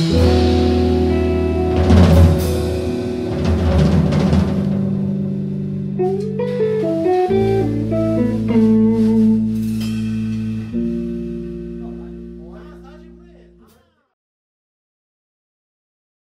Yeah.